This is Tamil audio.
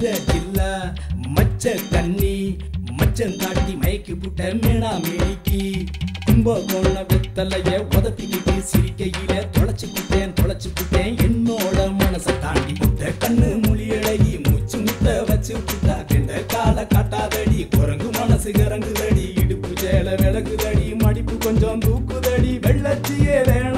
மதுரை கில்லா மச்ச கண்ணி மச்சம் காட்டி மயக்கி புட்ட மேனா மேடிக்கி கும்ப கோண வெத்தலைய உதட்டிக்கிட்டு சிரிக்கையில தொலைச்சுக்கிட்டேன் தொலைச்சுக்கிட்டேன் என்னோட மனசை தாண்டி புட்ட கண்ணு மொழியழகி மூச்சு முத்த வச்சு புட்டா கண்ட கால காட்டாதடி குரங்கு மனசு கரங்குதடி இடுப்பு சேல விளக்குதடி மடிப்பு கொஞ்சம் தூக்குதடி வெள்ளச்சியே வேணாம்.